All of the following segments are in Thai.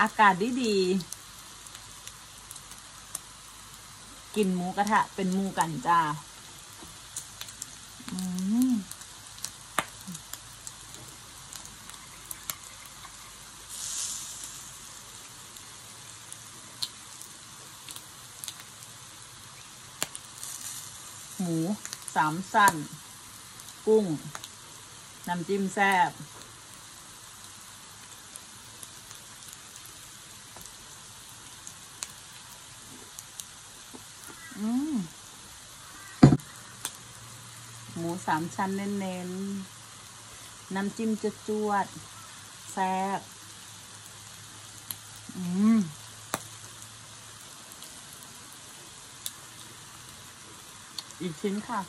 อากาศดีดีกินหมูกระทะ เป็นหมูกันจ้าหมูสามสั้น กุ้ง น้ำจิ้มแซ่บ หมูสามชั้นเน้นๆ น้ำจิ้มจจวดแซ่บอืมอีกชิ้นค่ะ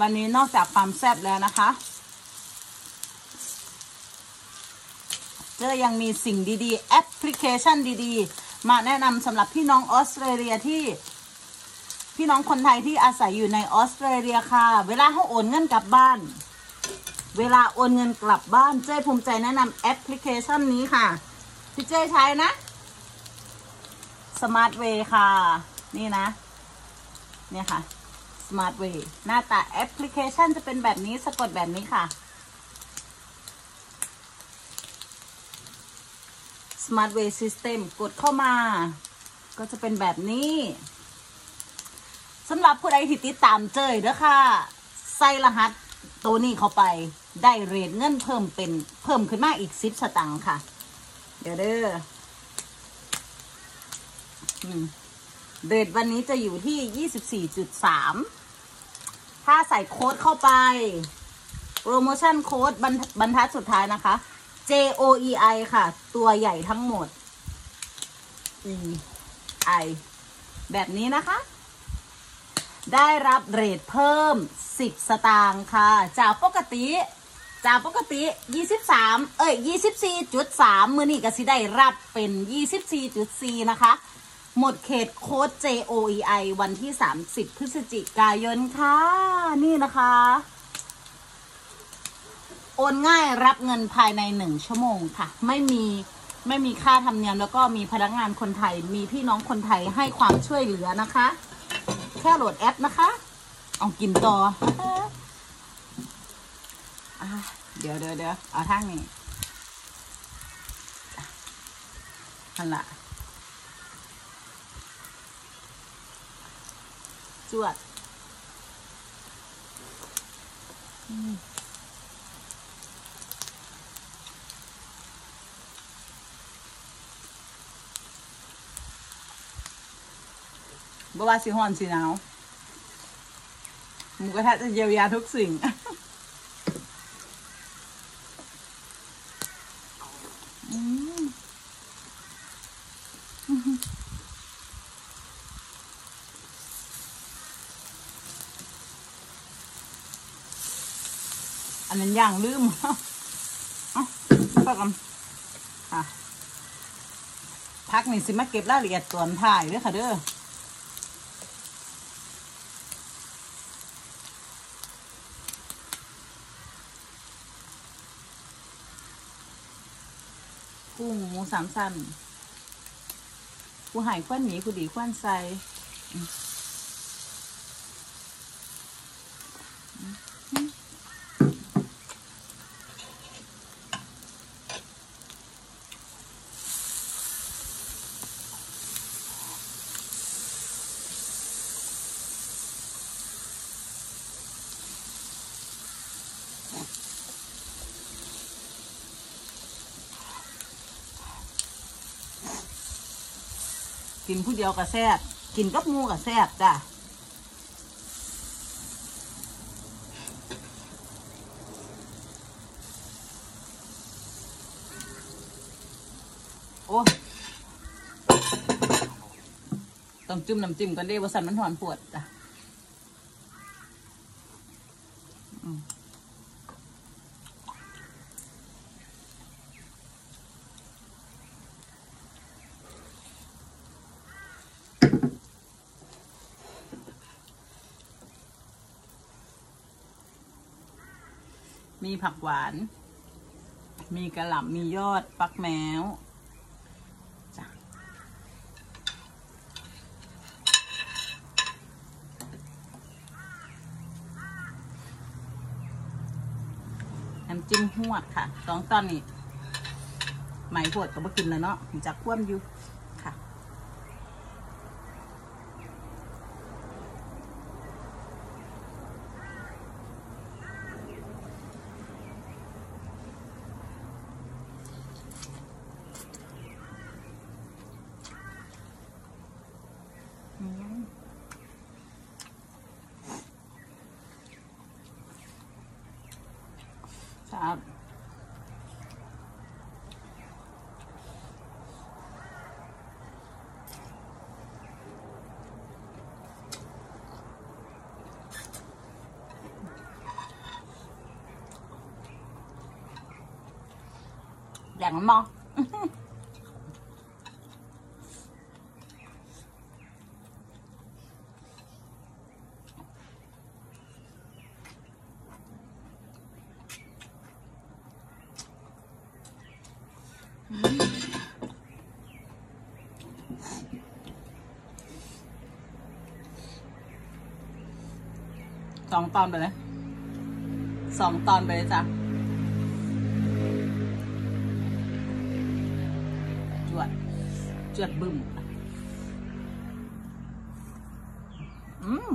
วันนี้นอกจากความแซ่บแล้วนะคะ เจอยังมีสิ่งดีๆ แอปพลิเคชันดีๆ มาแนะนำสำหรับพี่น้องออสเตรเลียที่พี่น้องคนไทยที่อาศัยอยู่ในออสเตรเลียค่ะ เวลาเขาโอนเงินกลับบ้าน เวลาโอนเงินกลับบ้าน เจ้ภูมิใจแนะนำแอปพลิเคชันนี้ค่ะ พี่เจ้ใช้นะ Smart Way ค่ะ นี่นะ เนี่ยค่ะ Smart Way หน้าตาแอปพลิเคชันจะเป็นแบบนี้สะกดแบบนี้ค่ะ Smart Way System กดเข้ามา ก็จะเป็นแบบนี้สำหรับผู้ใดที่ติดตามเจยเด้อค่ะ ใส่รหัสตัวนี้เข้าไปได้เรทเงินเพิ่มเป็นเพิ่มขึ้นมาอีกสิบสตังค์ค่ะ เดี๋ยวเด้อเรทวันนี้จะอยู่ที่ยี่สิบสี่จุดสามถ้าใส่โค้ดเข้าไป โปรโมชั่นโค้ดบรรทัดสุดท้ายนะคะ J O E I ค่ะ ตัวใหญ่ทั้งหมด E I แบบนี้นะคะ ได้รับเรทเพิ่ม 10 สตางค์ค่ะ จากปกติ จากปกติ 23 เอ้ย 24.3 มือนี่ก็สิได้รับเป็น 24.4 นะคะ หมดเขตโค้ด JOEI วันที่ 30 พฤศจิกายนค่ะ นี่นะคะ โอนง่ายรับเงินภายในหนึ่งชั่วโมงค่ะ ไม่มีไม่มีค่าธรรมเนียมแล้วก็มีพนักงานคนไทย มีพี่น้องคนไทยให้ความช่วยเหลือนะคะ แค่โหลดแอปนะคะเอากินต่อเดี๋ยวเดี๋ยวเดี๋ยวเอาทางนี้นั่นละจวด อืม บ่ว่าสิฮ้อนสิหนาวหมูกระทะจะเยียวยาทุกสิ่งอันนั้นย่างลืมเอ้าพักกันอะพักนี่สิมาเก็บรายละเอียดตอนถ่ายเด้อค่ะเด้อ กุ้งหมูสามสั้นกูหายควันหมีกูดีควันใส กินผู้เดียวกับแซ่บกินกับหมูกับแซ่บจ้ะโอ้ต้องจิ้มน้ำจิ้มกันเด้ว่าสันมันหอนปวดจ้ะ อืม มีผักหวาน มีกระหล่ำมียอดฟักแมวจ้ะน้ำจิ้มหวดค่ะสองตอนนี้ไหมหวดก็บ่กินแล้วเนาะผมจะคว่ำอยู่ ครับอย่างนั้นมอง สองตอนไปเลยสองตอนไปเลยจ้ะจวดจวดบึ้มอืม